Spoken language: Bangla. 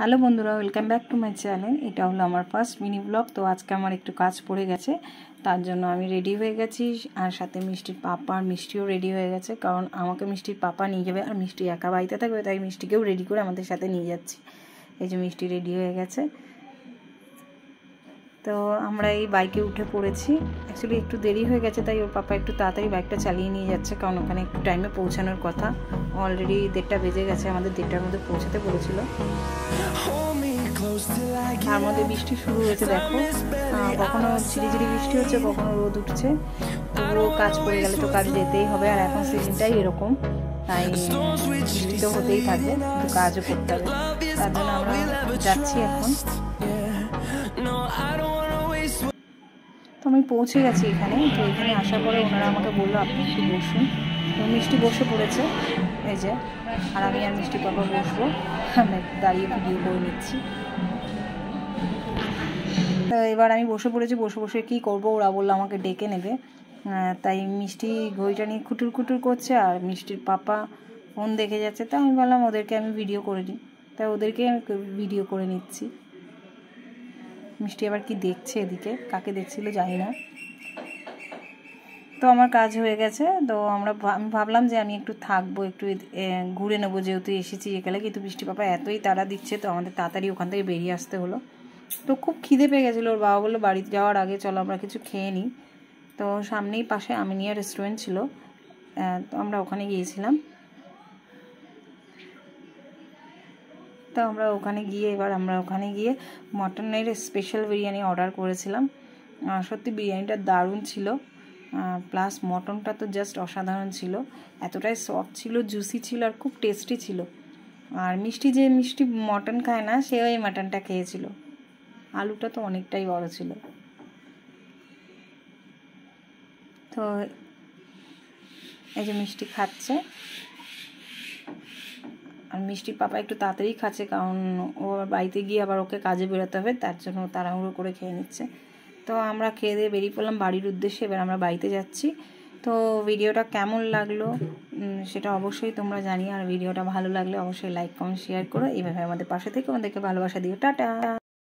হ্যালো বন্ধুরা, welcome back to my channel. এটা হলো আমার ফার্স্ট মিনি ব্লগ তো আজকে আমার একটু কাজ পড়ে গেছে, তার জন্য আমি রেডি হয়ে গেছি, আর সাথে মিষ্টির পাপা আর মিষ্টিও রেডি হয়ে গেছে, কারণ আমাকে মিষ্টির পাপা নিয়ে যাবে, আর মিষ্টি একা বাড়িতে থাকবে, তাই মিষ্টিকেও রেডি করে আমাদের সাথে নিয়ে যাচ্ছি। এই যে মিষ্টি রেডি হয়ে গেছে। তো আমরা এই বাইকে উঠে পড়েছি। অ্যাকচুয়ালি একটু দেরি হয়ে গেছে, তাই ওর পাপা একটু তাড়াতাড়ি বাইকটা চালিয়ে নিয়ে যাচ্ছে, কারণ ওখানে একটু টাইমে পৌঁছানোর কথা। অলরেডি দেড়টা বেজে গেছে, আমাদের দেড়টার মধ্যে পৌঁছাতে বলেছিল। তার মধ্যে বৃষ্টি শুরু হয়েছে, দেখো। কখনো ঝিরিঝিরি বৃষ্টি হচ্ছে, কখনো রোদ উঠছে। তবুও কাজ পড়ে গেলে তো কাজ যেতেই হবে, আর এখন সিজনটাই এরকম। তাই বৃষ্টি তো হতেই কিন্তু কাজও করতে হবে। তার জন্য আমরা যাচ্ছি এখন। আমি পৌঁছে গেছি এখানে, তো এখানে আসার পরে ওনারা আমাকে বলল, আপনি একটু বসুন। তো মিষ্টি বসে পড়েছে, এই যে, আর আমি আর মিষ্টি পাপা বসবো। আমি দাঁড়িয়ে ভিডিও করে নিচ্ছি। তো এবার আমি বসে পড়েছি, বসে বসে কী করব? ওরা বলল, আমাকে ডেকে নেবে। তাই মিষ্টি ঘড়িটা নিয়ে খুটুর খুটুর করছে, আর মিষ্টির পাপা ফোন দেখে যাচ্ছে। তাই আমি বললাম, ওদেরকে আমি ভিডিও করে নিই তাই ওদেরকে আমি ভিডিও করে নিচ্ছি। মিষ্টি আবার কি দেখছে এদিকে? কাকে দেখছিল জানি না। তো আমার কাজ হয়ে গেছে। তো আমরা আমি ভাবলাম যে আমি একটু থাকব, একটু ঘুরে নেব যেহেতু এসেছি এখানে। কিন্তু বৃষ্টি পাপা এতই তাড়া দিচ্ছে, তো আমাদের তাড়াতাড়ি ওখান থেকে বেরিয়ে আসতে হলো। তো খুব খিদে পেয়ে গেছিল। ওর বাবা বলল বাড়িতে যাওয়ার আগে চলো, আমরা কিছু খেয়ে নিই। তো সামনেই পাশে আমিনিয়া রেস্টুরেন্ট ছিল। তো আমরা ওখানে গিয়েছিলাম। তো আমরা ওখানে গিয়ে এবার আমরা ওখানে গিয়ে মটনের স্পেশাল বিরিয়ানি অর্ডার করেছিলাম। সত্যি বিরিয়ানিটা দারুণ ছিল। প্লাস মটনটা তো জাস্ট অসাধারণ ছিল। এতটাই সফট ছিল জুসি ছিল আর খুব টেস্টি ছিল। আর মিষ্টি যে মিষ্টি মটন খায় না সে ওই মাটনটা খেয়েছিল। আলুটা তো অনেকটাই বড় ছিল। তো এই যে মিষ্টি খাচ্ছে। আর মিষ্টির পাপা একটু তাড়াতাড়ি খাচ্ছে, কারণ ও বাড়িতে গিয়ে আবার ওকে কাজে বেরোতে হবে, তার জন্য তাড়াহুড়ো করে খেয়ে নিচ্ছে। তো আমরা খেয়ে দিয়ে বেরিয়ে পড়লাম বাড়ির উদ্দেশ্যে, এবার আমরা বাড়িতে যাচ্ছি। তো ভিডিওটা কেমন লাগল? সেটা অবশ্যই তোমরা জানি আর ভিডিওটা ভালো লাগলে অবশ্যই লাইক কমেন্ট শেয়ার করো। এইভাবে আমাদের পাশে থেকে আমাদেরকে ভালোবাসা দিও। টাটা!